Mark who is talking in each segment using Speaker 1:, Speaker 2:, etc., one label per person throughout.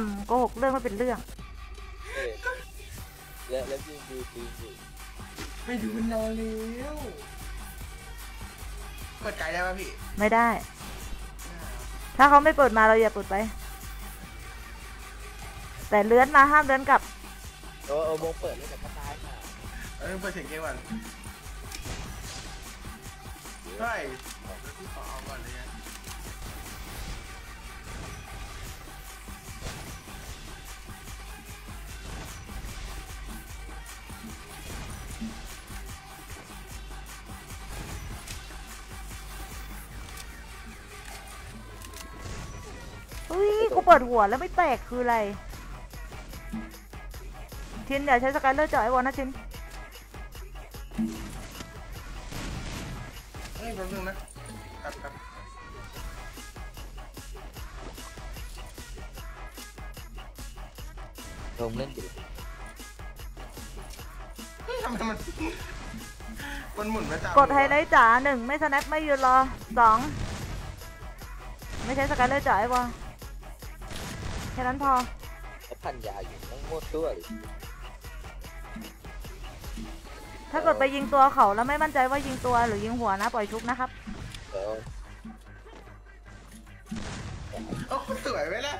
Speaker 1: อืมโกหกเรื่องไม่เป็นเรื่อง
Speaker 2: เออแล้วแล้วยิงดูตีนอยู่
Speaker 3: ไม่ดูมันนอนแล้วเปิดไกลได้ป่ะพี่
Speaker 1: ไม่ได้ ถ้าเขาไม่เปิดมาเราอย่าเปิดไป แต่เลื้อนมาห้ามเลื้อนกลับ
Speaker 2: เออเออวงเปิดแล้วแต่ก็ตายค่ะ
Speaker 3: เออเปิดเสียงเกมก่อนเฮ้ยพี่ขอเอาก่อนเลย
Speaker 1: กูเปิดหัวแล้วไม่แตกคืออะไรชินอย่าใช้สกายเลอร์เจาะไอ้วอลนะชิน
Speaker 3: เฮ้ยแป๊บนึงนะแป๊บแป๊บ
Speaker 2: ลงเล่นอยู่
Speaker 3: เฮ้ยทำไมมัน มันหมุนไม่ตาม
Speaker 1: กดไฮไลท์จ๋าหนึ่งไม่สแนปไม่ยืนรอสองไม่ใช้สกายเลอร์เจาะไอ้วอลแค่นั้นพอ
Speaker 2: แล้วพันยาอยู่ต้องมั่วตัวเลย
Speaker 1: ถ้าเกิดไปยิงตัวเขาแล้วไม่มั่นใจว่ายิงตัวหรือยิงหัวนะ ปล่อยชุบนะครับ
Speaker 2: เดี๋ยว
Speaker 3: โอ้สวยไหมล่ะ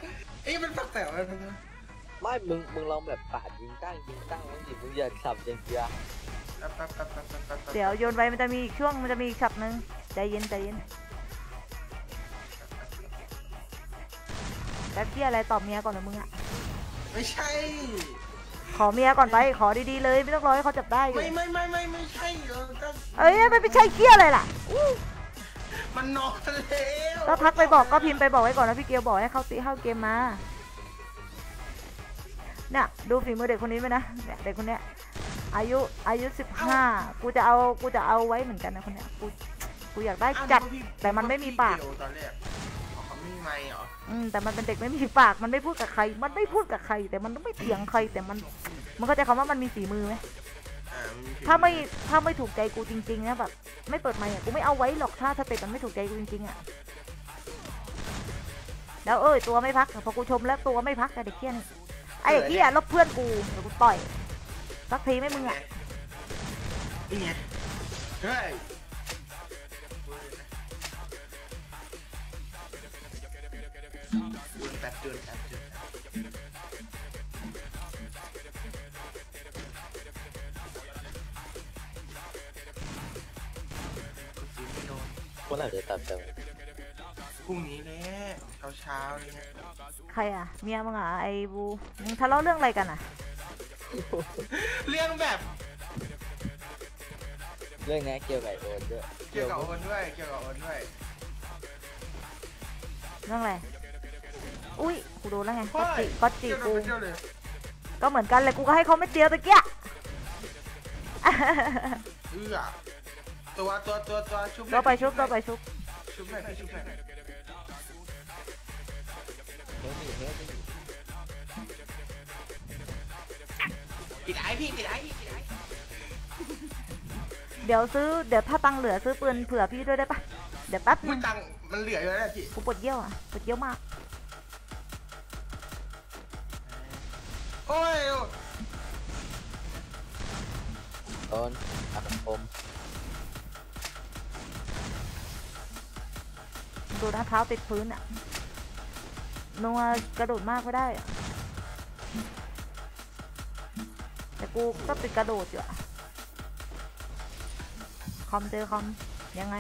Speaker 3: เอ้ยมันแปลกๆมันเป็น
Speaker 2: ไม่มึงมึงลองแบบปาดยิงตั้งยิงตั้งมึงดิมึงอย่าสับอย่างเดียว
Speaker 3: แป๊บแป๊บแป๊บแป๊บแป๊บแป๊บ
Speaker 1: เดี๋ยวโยนไปมันจะมีอีกช่วงมันจะมีอีกฉับหนึ่งใจเย็นใจเย็น แป๊บเที่ยอะไรตอบเมียก่อนนะมึงอะ
Speaker 3: ไม่ใช่
Speaker 1: ขอเมียก่อนไป ขอดีๆเลย ไม่ต้องรอให้เขาจับได้อยู่
Speaker 3: ไม่ไม่ไม่ไม่ไม่ใช่เออก็
Speaker 1: เอ้ยมันไม่ใช่เที่ยอะไรล่ะ
Speaker 3: มันนอนแล้ว
Speaker 1: ก็ทักไปบอกก็พิมพ์ไปบอกไว้ก่อนนะพี่เกียวบอกให้เข้าตีเข้าเกมมาเนี่ยดูฝีมือเด็กคนนี้ไหมนะเนี่ยเด็กคนเนี้ยอายุอายุสิบห้ากูจะเอากูจะเอาไว้เหมือนกันนะคนเนี้ยกูกูอยากได้
Speaker 3: อ้าว
Speaker 1: จัด
Speaker 3: แล้วพี่
Speaker 1: แต่มันไม่มีปาก
Speaker 3: พี่เตอนแรกอ๋อเขาไม่มีไมค์เหรอ
Speaker 1: อืมแต่มันเป็นเด็กไม่มีปากมันไม่พูดกับใคร มันไม่พูดกับใคร แต่มันไม่เถียงใครแต่มัน มันก็จะคำว่ามันมีฝีมือไหม
Speaker 3: อ่ามันฝี
Speaker 1: ถ้าไม่ถ้าไม่ถูกใจกูจริงๆนะแบบไม่เปิดไมค์อะกูไม่เอาไว้หรอกถ้าสเต็ปมันไม่ถูกใจกูจริงๆอะแล้วเอ้ยตัวไม่พักอะพอกูชมแล้วตัวไม่พักแต่เด็กเที่ยนี่ไอ้เด็กเที่ยลบเพื่อนกูเดี๋ยวกูต่อยสักทีไหม่มึงอะ
Speaker 3: นี่ไงเฮ้ย เดินแป๊บเดินแป๊บเดินแป๊บกูซื้อไม่โดน
Speaker 2: คนไหนจะตัดจัง
Speaker 3: พรุ่งนี้แหละเช้าเช้าๆเลยเนี่ย
Speaker 1: ใครอะ เมียมึงอะไอ้บูมึงทะเลาะเรื่องอะไรกันอะ
Speaker 3: เรื่องแบบ
Speaker 2: เรื่องนี้เกี่ยวกับโอนด้วย
Speaker 3: เกี่ยวกับโอนด้วย เกี่ยวกับโอนด้วย
Speaker 1: เรื่องอะไร อุ้ยกูดูแล้วไงก็
Speaker 3: เฮ้
Speaker 1: จิ
Speaker 3: ย
Speaker 1: ก็จิ
Speaker 3: เกี่ยวกับ
Speaker 1: กู
Speaker 3: โอนเที่ยวเลย
Speaker 1: ก็เหมือนกันเลยกูก็ให้เขาไม่เดียวตะเกีย
Speaker 3: เอื้อตัวตัวตัวตัวชุบ
Speaker 1: ตัวไปชุบตัวไปชุบ
Speaker 3: ชุบหน่อยพี่ชุบหน่อย
Speaker 2: เฮ้ยนี่เฮ้ยนี่
Speaker 3: ติดไอพี่ติดไอพี่ติดไอ
Speaker 1: เดี๋ยวซื้อเดี๋ยวถ้าตังค์เหลือซื้อปืนเผื่อพี่ด้วยได้ปะเดี๋ยวแป๊บนึ
Speaker 3: มึง
Speaker 1: ง
Speaker 3: ตังค์มันเหลืออยู่แล้วนะพี่
Speaker 1: กูปวดเยี่ยวอะปวดเยี่ยวมาก
Speaker 3: โอ้ย
Speaker 2: โดนอัดคม
Speaker 1: ดูนะเท้าติดพื้นอะนัวกระโดดมากไม่ได้อะแต่กูก็ติดกระโดดอยู่อะคอมเจอคอมยังไง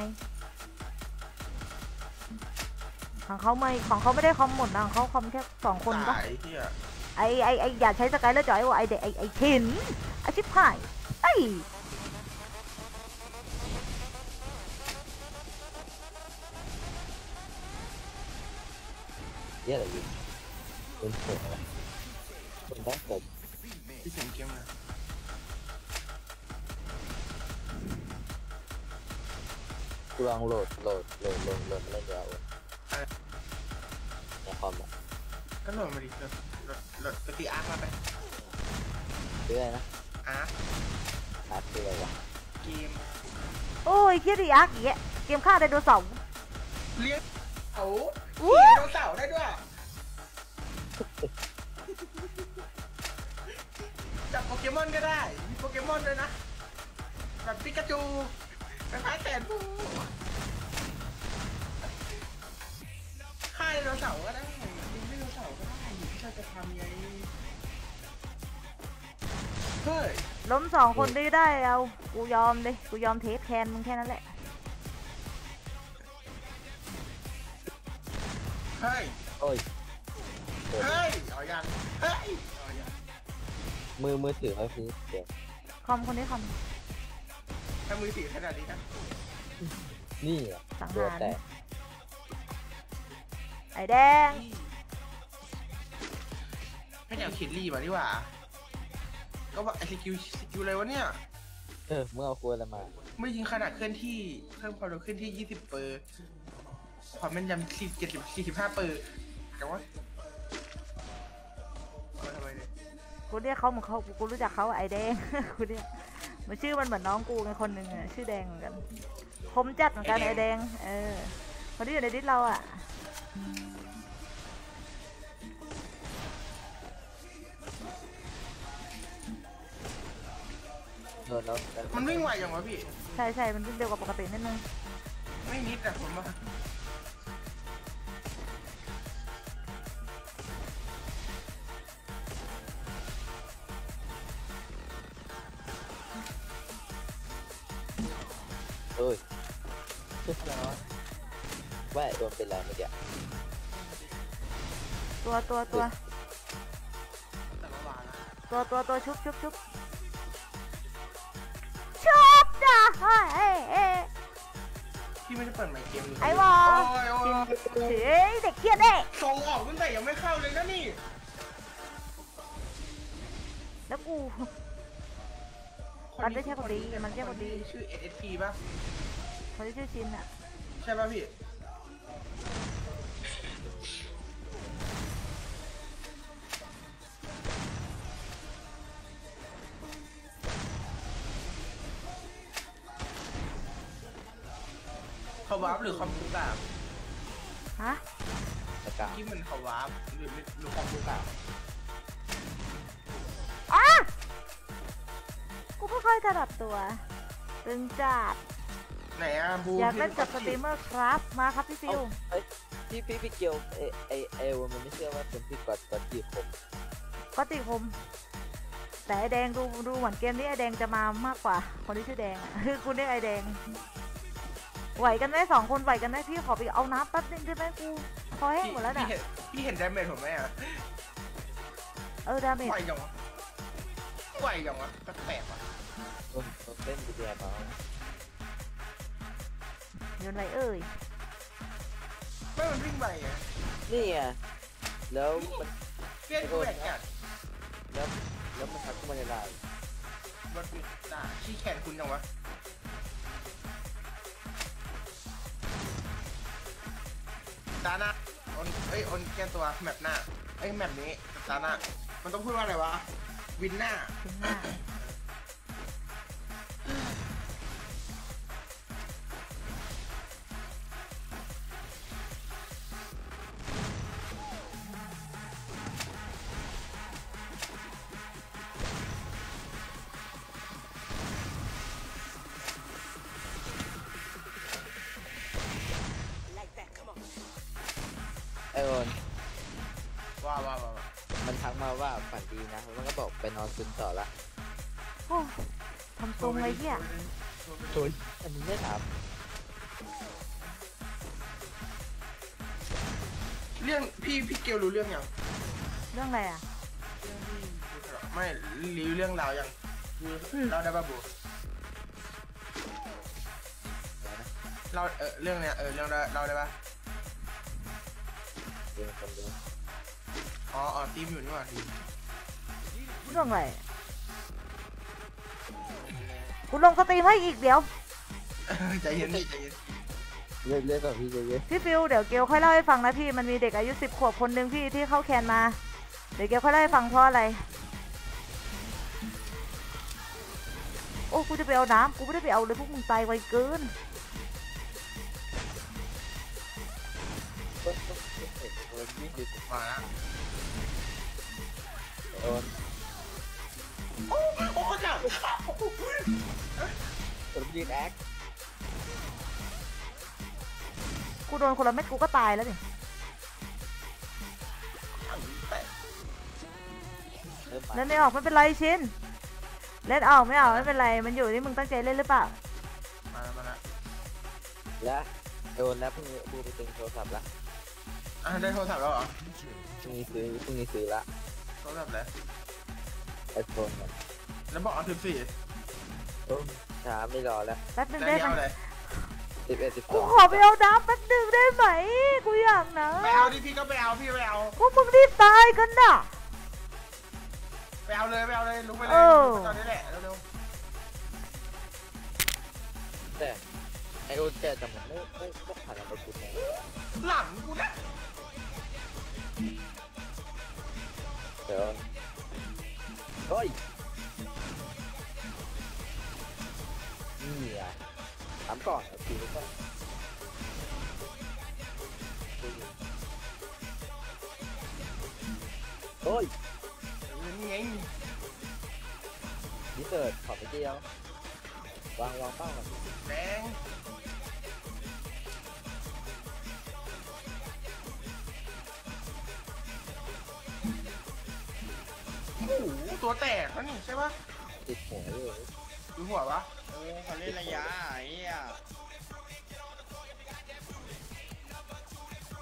Speaker 1: ของเขาไม่ของเขาไม่ได้คอมหมดนะของเขาคอมแค่สองคนปะ
Speaker 3: ตายเฮีย
Speaker 1: ไอไอไออย่าใช้สกายแล้วจอยว่าไอเด็กไอไอขินไอชิบหายไอย
Speaker 2: เยอะเลยเป็นหัวเป็นต้องผม
Speaker 3: พี่เสียงเกมนะ
Speaker 2: กูลองโหลดโหลดโหลดโหลดโหลดมาเล่นยาวในคอมอะ
Speaker 3: ก็โหลดมาดิโหลดโหลดโหลดปฏิอาร์คมาไป
Speaker 2: เรื่อยนะ
Speaker 3: อาร์ค
Speaker 2: อาร์ตคืออะไรวะ
Speaker 3: เกม
Speaker 1: โอ้ยเครียดอีอักอีกแล้วเกมฆ่าไดโนเสาร์
Speaker 3: เลี้ยงเขา
Speaker 1: อู้
Speaker 3: ขี่ไดโนเสาร์ได้ด้วยจับโปเกมอนก็ได้ มีโปเกมอนด้วยนะ แบบปิกาจูคล้ายๆแสนผู้ฆ่าไดโนเสาร์ก็ได้าจะทำไงเฮ้ย
Speaker 1: ล้มสองคนได้ได้เอา กูยอมเลยกูยอมเทสแทนมึงแค่นั้นแหละ
Speaker 3: เฮ้ย
Speaker 2: โอ้ย
Speaker 3: เฮ้ยเอายังเฮ้ยเอายัง
Speaker 2: มือมือถือเขาคือเดี๋ยว
Speaker 1: คอมคนนี้คอม
Speaker 3: ถ้ามือสีขนาดนี้นะ
Speaker 2: นี่อะ
Speaker 1: สัง
Speaker 2: ตัว
Speaker 1: หาร
Speaker 2: แตก
Speaker 1: ไอ้แดง
Speaker 3: ไม่ได้เอาคิดรี่มาดีกว่า ก็ว่าไอสกิลสกิลอะไรวะเนี่ย
Speaker 2: เออมึงเอาครัวอะไรมา
Speaker 3: ไม่ยิงขนาดเคลื่อนที่เพิ่มความเร็วเคลื่อนที่ 20 เปอร์ความแม่นยำ40 70 45เปอร์แต่ว่าเอามาทำไมเนี่ย
Speaker 1: กูเรียกเขาเหมือนเขากูกูรู้จักเขาไอ้แดง กูเรียกมันชื่อมันเหมือนน้องกูไงคนหนึ่งอะชื่อแดงเหมือนกัน คมจัดเหมือนกันไอ้แดง เออคนที่อยู่ในดิสเราอะ
Speaker 2: โดนแล้ว
Speaker 3: มันวิ่งไวอย่างวะพี่
Speaker 1: ใช่ใช่มันวิ่งเร็วกว่าปกตินิดนึง
Speaker 3: ไม่นิดอะผมว่า
Speaker 2: เอ้ยว่าโดนเป็นไรเมื่อกี้
Speaker 1: ตัวตัวตัว
Speaker 3: แต่ละวานนะ
Speaker 1: ตัวตัวตัวชุบชุบชุบชุบ จ้ะเฮ้ยเอ้ยเอ้ย
Speaker 3: พี่ไม่ได้เปิดใหม่เกมเลย
Speaker 1: ไอ้วอ
Speaker 3: โอ้ยโอ้ยโอ้ย
Speaker 1: เฮ้ยเด็กเกียดเด็ก
Speaker 3: ส่งออกตั้งแต่ยังไม่เข้าเลยนะนี่
Speaker 1: แล้วกูมันไม่ใช่คนดีมันไม่ใช่คนดี
Speaker 3: ชื่อ SSP ป่ะ
Speaker 1: คนที่ชื่อชินอะ
Speaker 3: ใช่ป่ะพี่าวาร์ปหรือคอมพิวเตอร์
Speaker 1: ฮะ
Speaker 2: ตะกร้า
Speaker 3: ที่มันเขาวาร์ปหรือหรือคอมพิวเตอร์
Speaker 1: อะกูไม่ค่อยถนัดตัวตึงจัด
Speaker 3: ไหนอะบู
Speaker 1: อยากเล่นกับสตรีมเมอร์ครับมาครับพี่ฟิ
Speaker 2: เอ้าวเอ้ยพี่พี่พี่เกียวเอไอเอวมันไม่เชื่อว่าเป็นพี่กอดกอดจีบผม
Speaker 1: ก็ติคมแต่ไอแดงดูดูเหมือนเกมนี้ไอแดงจะมามากกว่า คนที่ชื่อแดงอะคือคุณเรียกไอแดง ไหวกันไหมสองคนไหวกันไหมพี่ขอไปเอาน้ำแป๊บนึงได้ไหมกูคอแห้งหมดแล้ว
Speaker 3: พี่
Speaker 1: น่ะ
Speaker 3: เห็นพี่เห็นดาเมจผมไหมอะ
Speaker 1: เออดาเมจ
Speaker 3: ไหวจังวะไหวจังวะแปลกๆว่ะ
Speaker 2: โดนโดนเต้นดีเดียมา
Speaker 1: โยนไรเอ่ย
Speaker 3: ไม่มันวิ่งไปอะ
Speaker 2: นี่ไงแล้วมัน
Speaker 3: เล่นกูแหลกจัด
Speaker 2: แล้วแล้วมันทักเข้ามาในไลน์
Speaker 3: วันนี้ด่าชี้แขนคุณจังวะ ตาหน้าออนเอ้ยออนแก้ตัวแมปหน้าเอ้ยแมปนี้ตาหน้ามันต้องพูดว่าอะไรวะ วินหน้า
Speaker 1: ถึงหน้า
Speaker 2: น
Speaker 3: ว้าวว้าวว้าวว้าว
Speaker 2: มันทักมาว่าฝันดีนะแล้วมันก็บอกไปนอนซึมต่อละ
Speaker 1: โอ้ทำทรงไรเหี้ย
Speaker 2: โอ้ยอันนี้ไม่ถาม
Speaker 3: เรื่องพี่พี่เกลรู้เรื่องยัง
Speaker 1: เรื่องอะไรอะ
Speaker 3: เรื่องที่ไม่รู้เรื่องราวยังคือเราได้ป่ะบู
Speaker 2: เดี๋ยวนะ
Speaker 3: เราเออเรื่องเนี้ยเออเรื่องเราเราได้ป่ะ
Speaker 2: เดี๋ยวคนดู
Speaker 3: อ๋ออ๋อทีมอยู่นี่หว่าทีม
Speaker 1: เรื่องอะไรกูลงสตรีมให้อีกเดี๋ยว
Speaker 3: ใจเย็นดิใจเย็น
Speaker 2: เรื่อยเรื่อยแบบพี่เรื่อย
Speaker 1: พี่ฟิวเดี๋ยวเกลค่อยเล่าให้ฟังนะพี่มันมีเด็กอายุสิบขวบคนหนึ่งพี่ที่เข้าแคนมา เดี๋ยวเกลค่อยเล่าให้ฟังเพราะอะไร โอ้กูจะไปเอาน้ำกูไม่ได้ไปเอาเลยพวกมึงตายไวเกิน
Speaker 2: ต้นต้นเห็นคนวิ่งอยู่
Speaker 3: มา
Speaker 2: โดน
Speaker 3: โอ้โอ้เจ้า
Speaker 2: โดนยืนแอค
Speaker 1: กูโดนคนละเม็ดกูก็ตายแล้วดิ
Speaker 2: เริ่มไป
Speaker 1: เล่นไม่ออกไม่เป็นไรชินเล่นออกไม่ออกไม่เป็นไร มันอยู่ที่มึงตั้งใจเล่นหรือเปล่า
Speaker 3: มาแล้วมาแล้ว
Speaker 2: และโดนแล้วพรุ่งนี้บูไปตึงโทรศัพท์ละ
Speaker 3: อะได้โทรศัพท์แล้วเหรอ
Speaker 2: พรุ่งนี้ซื้อพรุ่งนี้ซื้อละ
Speaker 3: โทรศัพท์แล้ว
Speaker 2: ไอโฟนมัน
Speaker 3: แล้วบอกเอาสิบสี่
Speaker 2: โอ้ช้าไม่รอแล้ว
Speaker 1: แป๊บนึง
Speaker 3: ได้
Speaker 1: ได้
Speaker 3: เดี
Speaker 1: ไหม
Speaker 3: ยวเลย
Speaker 2: สิบเอ็ดสิบส
Speaker 1: กู
Speaker 2: อง
Speaker 1: ขอไปเอาน้ำแป๊บนึงได้ไหมกูอยากนะ
Speaker 3: ไปเอาดิพี่ก็ไปเอาพี่ไปเอา
Speaker 1: พวกมึงรีบตายกันน่ะ
Speaker 3: ไปเอาเลยไปเอาเลยลุกไปเล
Speaker 1: เอยอ
Speaker 3: ลุกไปตอนนี้แหละเร็ว
Speaker 2: แต่ ไอโอแกแต่มันไม่ไม่ไม่ผ่านอะไรคุณเลย
Speaker 3: หลังกูนะ
Speaker 2: เดี๋ยวเฮ้ยนี่อะถามก่อนเอาทีนี้ก่อนเฮ้ย
Speaker 3: นี่ไง
Speaker 2: นี่เกิดขอไปเดียววางวางเป้าก่อน
Speaker 3: แดง โอ้โหตัวแตกแล้วนี่ใช่ปะ
Speaker 2: ติดหัวเลย
Speaker 3: ดูหัวปะ
Speaker 4: เออเขาเล่นระยะไอ้เหี้ย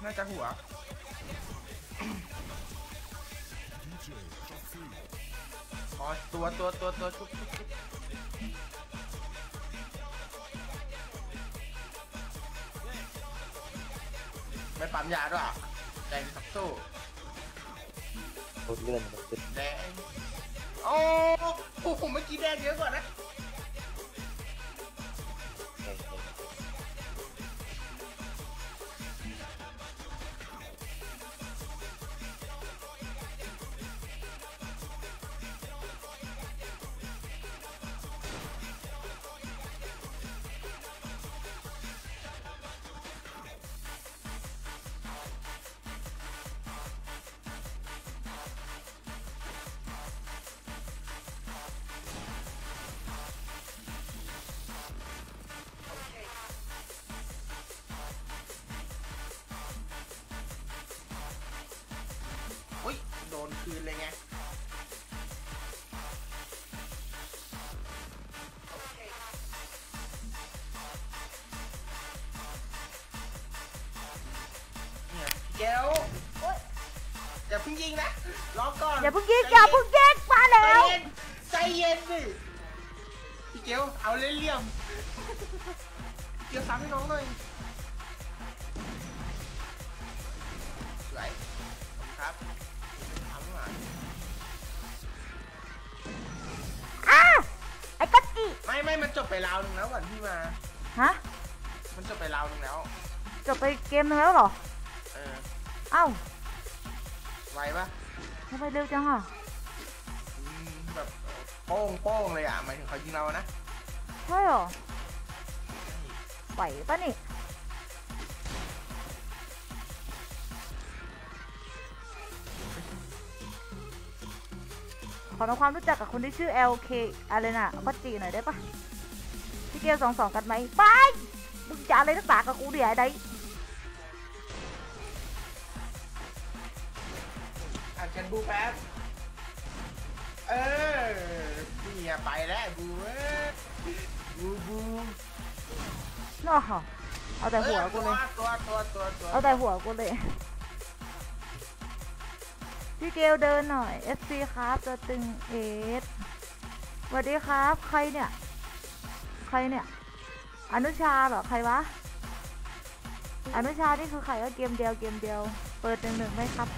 Speaker 3: น่าจะหัว อ๋อตัวตัวตัวตัวชุบชุบชุบไม่ปั๊มยาด้วยอะแดงสักสู้
Speaker 2: คนเลื่อนมันขึ้น
Speaker 3: แดง โอ้โหผมเมื่อกี้แดงเยอะกว่านะ โดนคืนเลยไงเนี่ยเกลโอ๊ยอย่าเพิ่งยิงนะรอก่อน
Speaker 1: อย่าเพิ่งยิงอย่าเพิ่งยิงมา
Speaker 3: ใจ
Speaker 1: แล้ว
Speaker 3: เย็นใจเย็นดิพี่เกลเอาเล่นเหลี่ยมเกลซ้ำให้น้องหน่อยสวยขอบคุณครับ
Speaker 1: ไม่
Speaker 3: ไม่มันจบไปราวนึงแล้วก่อนพี่มา
Speaker 1: ฮะ
Speaker 3: มันจบไปราวนึงแล้ว
Speaker 1: จบไปเกมนึงแล้วเหรอ
Speaker 3: เออ
Speaker 1: เอ้า
Speaker 3: ไวปะ
Speaker 1: ทำไมเร็วจังอะ
Speaker 3: อืมแบบโป้งโป้งเลยอะหมายถึงเขายิงเรานะ
Speaker 1: ใช่เหรอไหวปะนี่ ขอทำความรู้จักกับคนที่ชื่อ LK อะไรน่ะก็จีหน่อยได้ปะพี่เกลสองสองกันไหมไปมึงจะอะไรนักหนากับกูเดี๋ยวไอ้ใด
Speaker 3: อ่านกันบูแป๊บเออนี่ไงไปแล้วบูเอ้ยบูบู
Speaker 1: น่าเอาแต่หัวกูเลย
Speaker 3: ตัวตัวตัวตัว
Speaker 1: เอาแต่หัวกูเลย พี่เกลเดินหน่อย FC ครับตัวตึงเอสสวัสดีครับ ใครเนี่ย ใครเนี่ย อนุชาเหรอ ใครวะ อนุชา นี่คือใครก็เกมเดียวเกมเดียว เปิดหนึ่งหนึ่งไหมครับ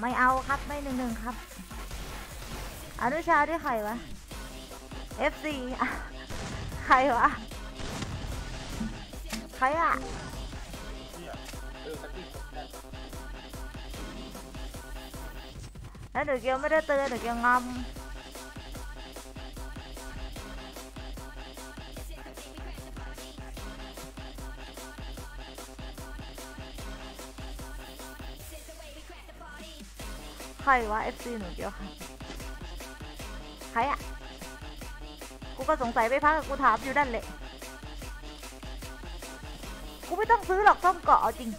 Speaker 1: ไม่เอาครับไม่หนึ่งหนึ่งครับ อนุชาที่ใครวะ FC ใครวะ ใครอะ แล้วเดี๋ยวเกียวไม่ได้เตือนเดี๋ยวเกียวงอมใครวะ FC หนูเดียวใครอะกูก็สงสัยไปพักกับกูถามอยู่นั่นแหละ กูไม่ต้องซื้อหรอกต้องเกาะเอาจริง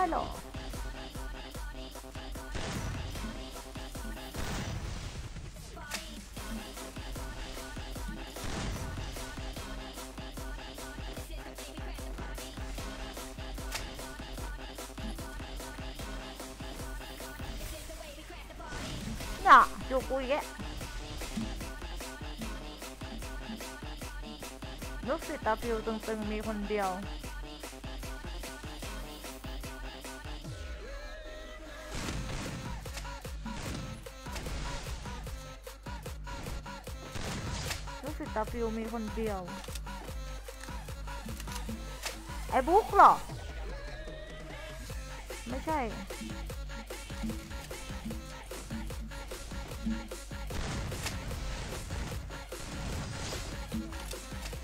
Speaker 1: ได้หรอน่ะจูบกูอีกแล้วลูกศิษย์ตาฟิวตึงๆมีคนเดียวาฟิวมีคนเดียว ไอ้บุ๊กเหรอ ไม่ใช่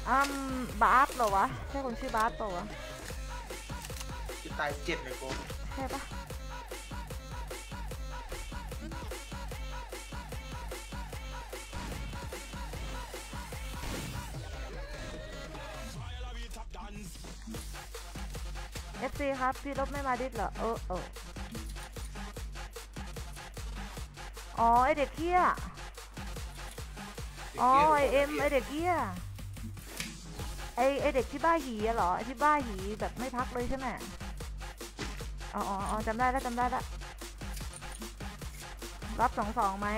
Speaker 1: อืม บาสเหรอวะ ใช่คนชื่อบาสเปล่าวะ
Speaker 3: ที่ตายเจ็ดเลยกู
Speaker 1: ใช่ปะ ซีครับ พี่ลบไม่มาดิสเหรอ เออเอออ๋อ ไอเด็กเกี้ย อ๋อ ไอเอ็มไอเด็กเกี้ย ไอไอเด็กที่บ้าหีอะเหรอ ไอ้ที่บ้าหีแบบไม่พักเลยใช่ไหมอ๋ออ๋ออ๋อจำได้แล้วจำได้แล้วรับสองสองไหม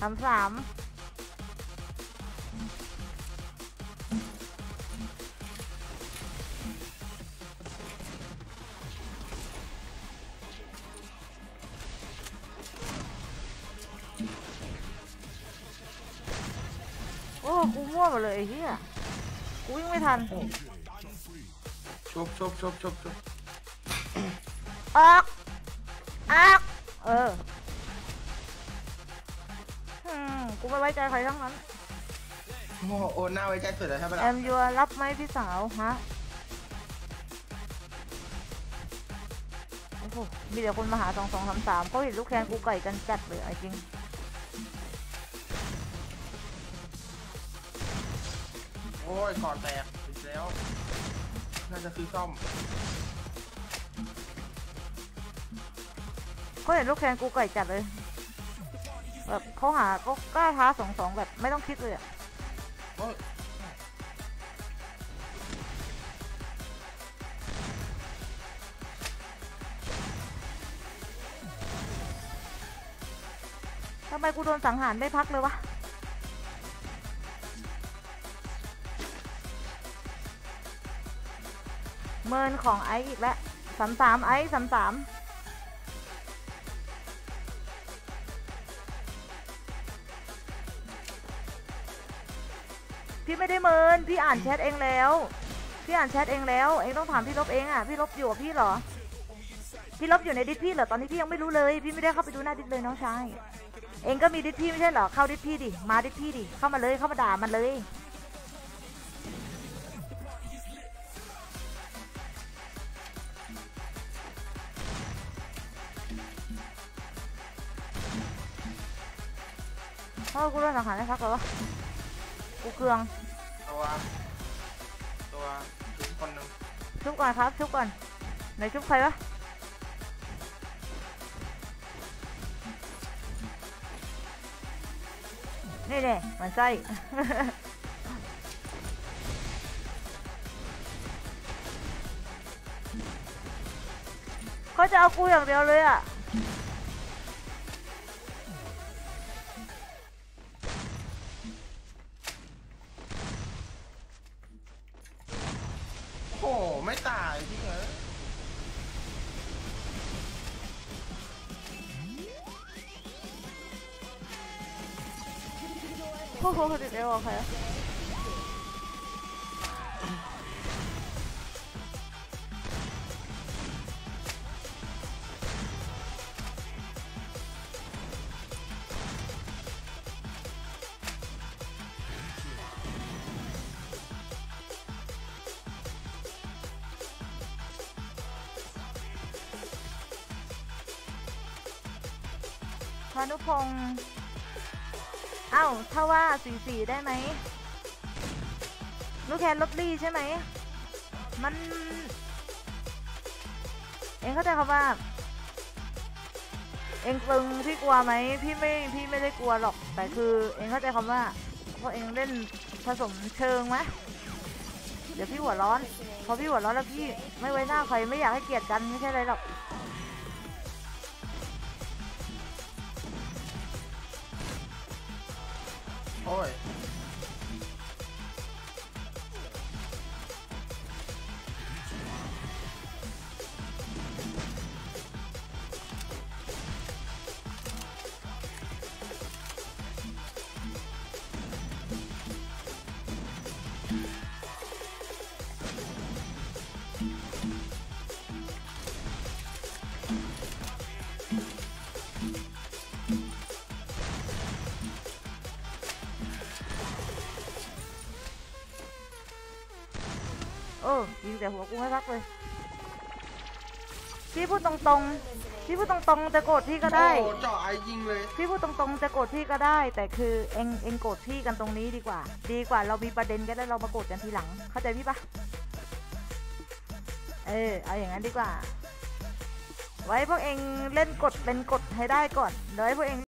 Speaker 1: สามสาม เลยไอ้เหี้ยกูวิ่งไม่ทัน
Speaker 3: ชุบชุบชุบชุบชุบ
Speaker 1: ออกออกเอออืมกูไม่ไว้ใจใครทั้งนั้น
Speaker 3: โอ้โหโอนหน้าไว้ใจสุดเลยใช่ปะ
Speaker 1: แอ
Speaker 3: ล่ะ
Speaker 1: มยัวรับไหมพี่สาวฮะโอ้โหมีแต่คนมาหาสองสองสามสามเขาเห็นลูกแคนกูไก่กันจัดเลยไอ้จริง
Speaker 3: อ้ยก่อนแตกอีกแล้ว น่าจะซื้อซ่อม
Speaker 1: เขาเห็นลูกแคนกูไก่จัดเลยแบบเขาหาก็กล้าท้าสองสองแบบไม่ต้องคิดเลยอะ
Speaker 3: โอ้ย
Speaker 1: ทำไมกูโดนสังหารไม่พักเลยวะ เมินของไอซ์อีกแล้วสามสามไอซ์สามสามพี่ไม่ได้เมิน พี่อ่านแชทเองแล้ว พี่อ่านแชทเองแล้ว เองต้องถามพี่ลบเองอะ พี่ลบอยู่กับพี่เหรอ พี่ลบอยู่ในดิสพี่เหรอ ตอนนี้พี่ยังไม่รู้เลย พี่ไม่ได้เข้าไปดูหน้าดิสเลยน้องชาย เองก็มีดิสพี่ไม่ใช่เหรอ เข้าดิสพี่ดิ มาดิสพี่ดิ เข้ามาเลย เข้ามาด่ามันเลย ออกูโดนสังหารได้พักแล้ววะกูเคือง
Speaker 3: ตัว ตัวชุบคนหนึ่ง
Speaker 1: ชุบก่อนครับชุบก่อนไหนชุบใครวะนี่เนี่ยมันไส้เขาจะเอากูอย่างเดียวเลยอะ
Speaker 3: โอ้โหเดี๋
Speaker 1: ยว สีสีได้ไหมลูกแคนลบลี่ใช่ไหม มัน เองเข้าใจคำว่า เองตึงพี่กลัวไหมพี่ไม่พี่ไม่ได้กลัวหรอก แต่คือเองเข้าใจคำว่าพอเองเล่นผสมเชิงไหมเดี๋ยวพี่หัวร้อน พอพี่หัวร้อนแล้วพี่ไม่ไว้หน้าใครไม่อยากให้เกลียดกันไม่ใช่อะไรหรอก
Speaker 3: โอ้ย
Speaker 1: เออยิงแต่หัวกูไม่พักเลยพี่พูดตรงๆ พี่พูดตรงๆจะโกรธพี่ก็ได้
Speaker 3: โอ้เจาะไอยิงเลย
Speaker 1: พี่พูดตรงๆจะโกรธพี่ก็ได้ แต่คือเองเองโกรธพี่กันตรงนี้ดีกว่า ดีกว่าเรามีประเด็นกันแล้วเรามาโกรธกันทีหลัง เข้าใจพี่ปะเออเอาอย่างนั้นดีกว่า ไว้พวกเองเล่นกฎเป็นกฎให้ได้ก่อนเดี๋ยวให้พวกเอง